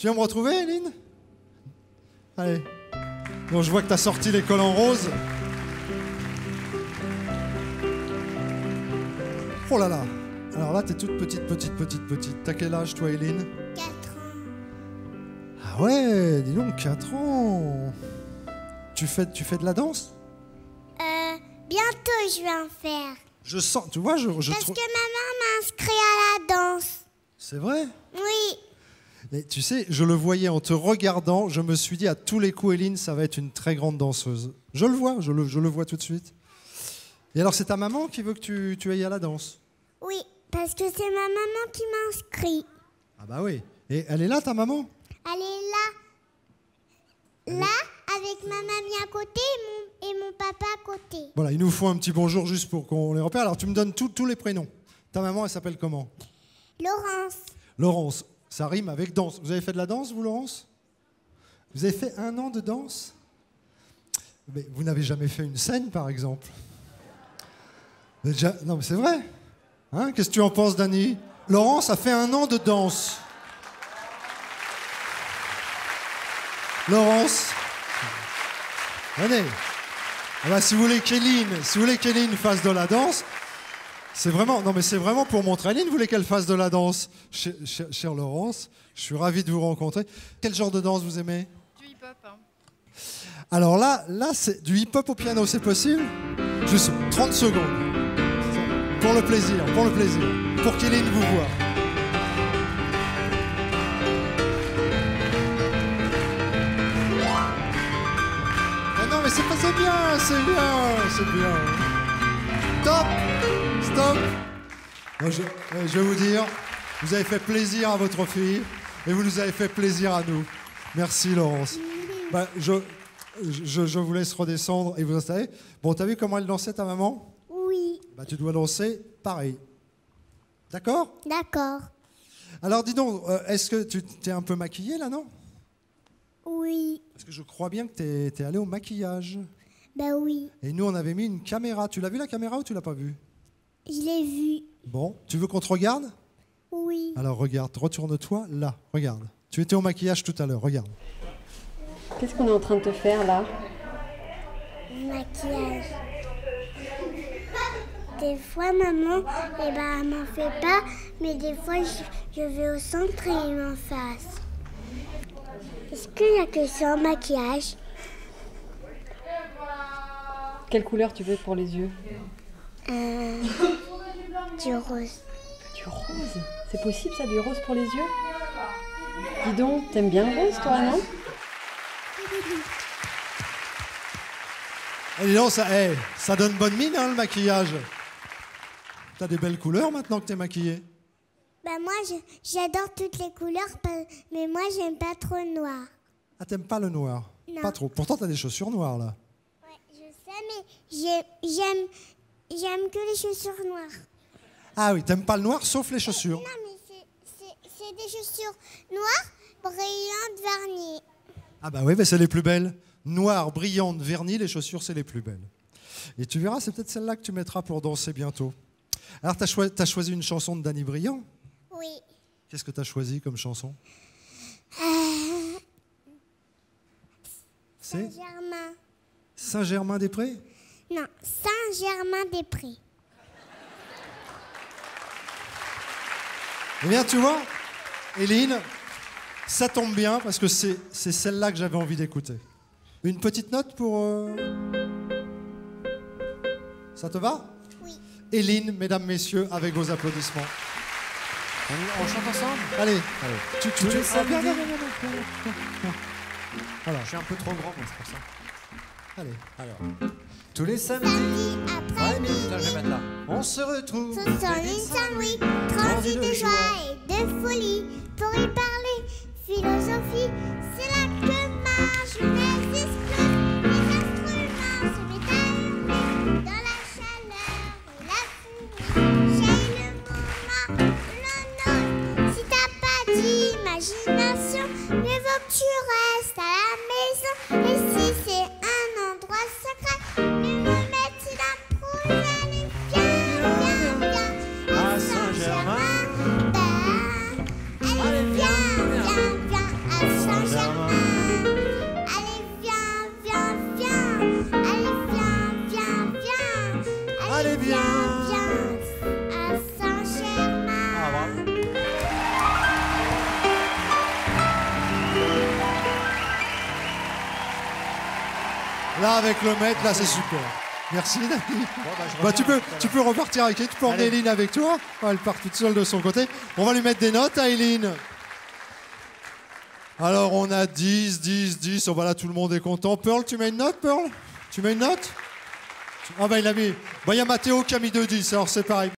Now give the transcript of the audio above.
Tu viens me retrouver, Eline Allez. Bon, je vois que tu as sorti les cols en rose. Oh là là Alors là, t'es toute petite, petite, petite, petite. T'as quel âge, toi, Eline 4 ans. Ah ouais, dis donc, 4 ans tu fais, tu fais de la danse? Euh, bientôt je vais en faire. Je sens, tu vois, je, je Parce que maman m'a inscrit à la danse. C'est vrai? Oui. Mais tu sais, je le voyais en te regardant, je me suis dit à tous les coups, Eline, ça va être une très grande danseuse. Je le vois, je le, je le vois tout de suite. Et alors, c'est ta maman qui veut que tu, tu ailles à la danse Oui, parce que c'est ma maman qui m'a inscrit. Ah bah oui. Et elle est là, ta maman? Elle est là. Là, avec ma mamie à côté et mon, et mon papa à côté. Voilà, il nous faut un petit bonjour juste pour qu'on les repère. Alors, tu me donnes tous les prénoms. Ta maman, elle s'appelle comment? Laurence. Laurence. Ça rime avec danse. Vous avez fait de la danse, vous, Laurence? Vous avez fait un an de danse? Mais vous n'avez jamais fait une scène, par exemple? Déjà- Non, mais c'est vrai. Hein Qu'est-ce que tu en penses, Dani Laurence a fait un an de danse. Laurence? Venez. Ah bah, si vous voulez qu'Éline, si fasse de la danse, c'est vraiment, non mais c'est vraiment pour montrer. Aline voulait qu'elle fasse de la danse? Cher, chère Laurence, je suis ravi de vous rencontrer. Quel genre de danse vous aimez? Du hip-hop. hein. Alors là, là c'est du hip-hop au piano, c'est possible? Juste 30 secondes. Pour le plaisir, pour le plaisir. Pour qu'Éline vous voit. Non mais c'est bien, c'est bien, c'est bien. Stop Stop je, euh, je vais vous dire, vous avez fait plaisir à votre fille et vous nous avez fait plaisir à nous. Merci Laurence. Bah, je, je, je vous laisse redescendre et vous installer. Bon, t'as vu comment elle dansait ta maman? Oui. bah, Tu dois danser pareil. D'accord? D'accord. Alors dis donc, euh, est-ce que tu t'es un peu maquillée là, non? Oui. Parce que je crois bien que t'es es allé au maquillage. Ben oui. Et nous, on avait mis une caméra. Tu l'as vu la caméra ou tu l'as pas vue? Je l'ai vu. Bon, tu veux qu'on te regarde? Oui. Alors regarde, retourne-toi là, regarde. Tu étais au maquillage tout à l'heure, regarde. Qu'est-ce qu'on est en train de te faire là? Maquillage. Des fois, maman, eh ben, elle m'en fait pas, mais des fois, je, je vais au centre et ils m'en fassent. Est-ce qu'il y a que ça en maquillage? Quelle couleur tu veux pour les yeux? Euh, Du rose. Du rose C'est possible ça, du rose pour les yeux Dis donc, t'aimes bien le rose toi, non Et dis donc, ça, eh, ça donne bonne mine, hein, le maquillage. T'as des belles couleurs maintenant que t'es maquillée. Ben moi, j'adore toutes les couleurs, mais moi, j'aime pas trop le noir. Ah, t'aimes pas le noir? Non. Pas trop. Pourtant, t'as des chaussures noires là. Ouais, je sais, mais j'ai- j'aime, j'aime que les chaussures noires. Ah oui, t'aimes pas le noir sauf les chaussures. Non, mais c'est- des chaussures noires, brillantes, vernies. Ah bah oui, mais c'est les plus belles. Noir, brillante, vernis, les chaussures, c'est les plus belles. Et tu verras, c'est peut-être celle-là que tu mettras pour danser bientôt. Alors, t'as choi- t'as choisi une chanson de Danny Briand? Oui. Qu'est-ce que t'as choisi comme chanson? Euh, C'est? Germain. Saint-Germain-des-Prés? Non, Saint-Germain-des-Prés. Eh bien, tu vois, Éline, ça tombe bien parce que c'est c'est celle-là que j'avais envie d'écouter. Une petite note pour... euh, Ça te va? Oui. Éline, mesdames, messieurs, avec vos applaudissements. On, on chante ensemble? Allez, tu, tu, Tous tu- les ah, viens, samedis. viens, viens, viens, viens, viens, viens. Voilà, Je suis un peu trop grand, moi, c'est pour ça. Allez. Alors. Tous les samedis, à midi. On se retrouve. Une Là, avec le maître, là, c'est super. Merci, Dani. Bah, bah tu, peux, tu peux repartir avec elle. Tu peux emmener Eline avec toi. Elle part toute seule de son côté. On va lui mettre des notes hein, à Eline. Alors, on a 10, 10, 10. On va là, tout le monde est content. Pearl, tu mets une note, Pearl? Tu mets une note? Ah, bah, il a mis. Bah, y a Mathéo qui a mis 2 10, alors c'est pareil.